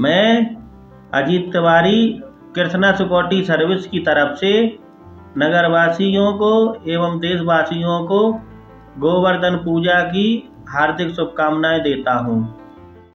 मैं Ajit Tiwari, Krishna security service की तरफ़ से नगरवासियों को एवं देशवासियों को गोवर्धन पूजा की हार्दिक शुभकामनाएँ देता हूँ।